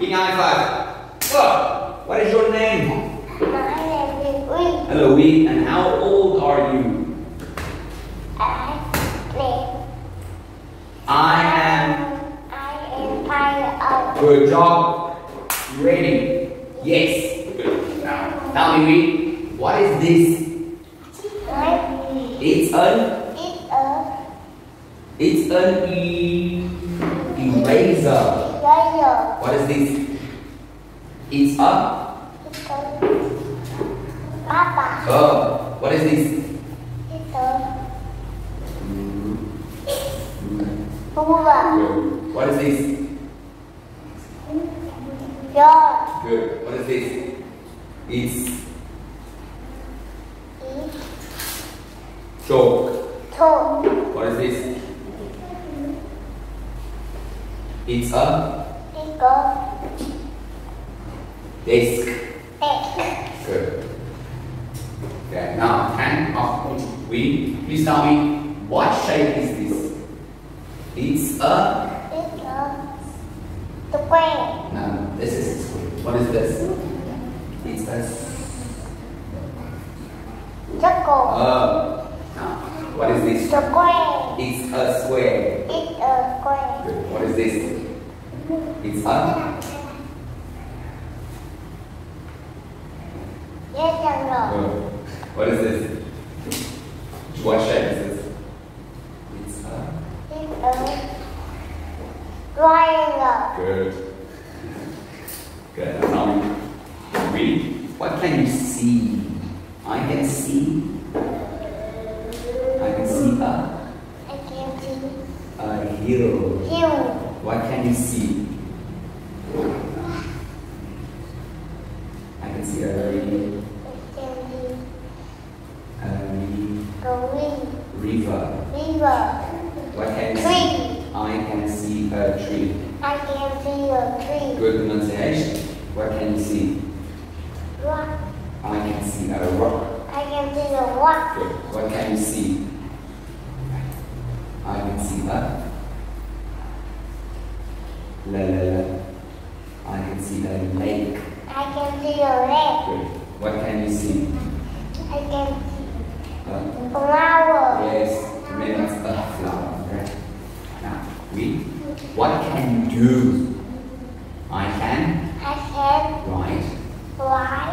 Big high five. Oh, what is your name? My name is Uy. Hello, Uy. And how old are you? I. I am. I am five of Good job. Ready? Yes. Good. Now, tell me, Uy. What is this? It's an. It's a It's an e. Eraser. Yellow. What is this? It's a. It's Papa. Uh, what is this? It's a Hoover. What is this? George. Good. What is this? It's It's chalk. Toad. What is this? It's a Desk. egg. Good. Okay, now hand of We please tell me what shape is this? It's a It's a square. no. This is what is this? It's a Circle. uh. Now, what is this? Square. It's a square. It's a square. Good. What is this? It's a no. What is this? What shape is this? It's a It's a triangle. Good. Good. Um, now me. Read. What can you see? I can see. I can see a, I can see a hill. hill. What can you see? La la la. I can see a tree. I can see a tree. Good pronunciation. What can you see? Rock. I can see a rock. I can see a rock. What can you see? I can see a. I can see a lake. I can see a lake. Good. What can you see? I can see A, flower. yes, it's a flower. Right. Now, Uy. What can you do? I can I can Right. ride fly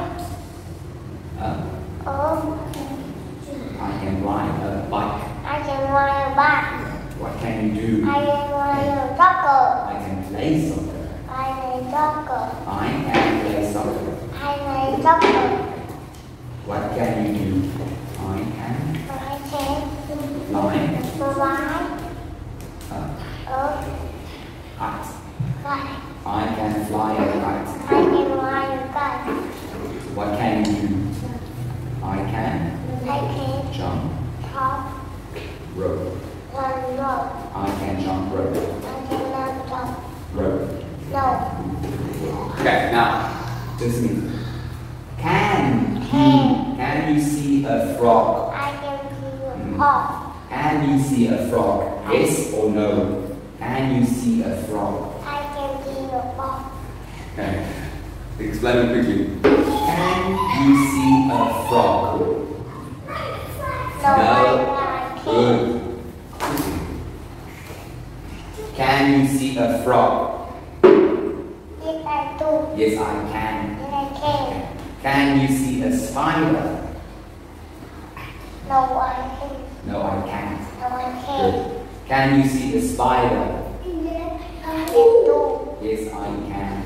a. Oh. a I can ride a bike. I can ride a bike. What can you do? I can ride a soccer. I can play soccer. I play soccer. I am a soccer. I play soccer. What can you do? I can I can fly fly a a kite. kite. I can fly a kite. I can ride a kite. What can you do? I can I can jump top rope. one rope. I can jump rope. I cannot jump. Rope. No. Okay, now, this me. Can Can. can you see a frog? I can see a hmm. frog. Can you see a frog? Yes or no? Can you see a frog? I can see a hawk. Okay. Explain it quickly. Can you see a frog? No, No. Good. Can you see a frog? Yes, I do. Yes, I can. Yes, I can. Can you see a spider? No, I can't. No, I can't. No, I can't. Good. Can you see a spider? Yes, I do. Yes, I can.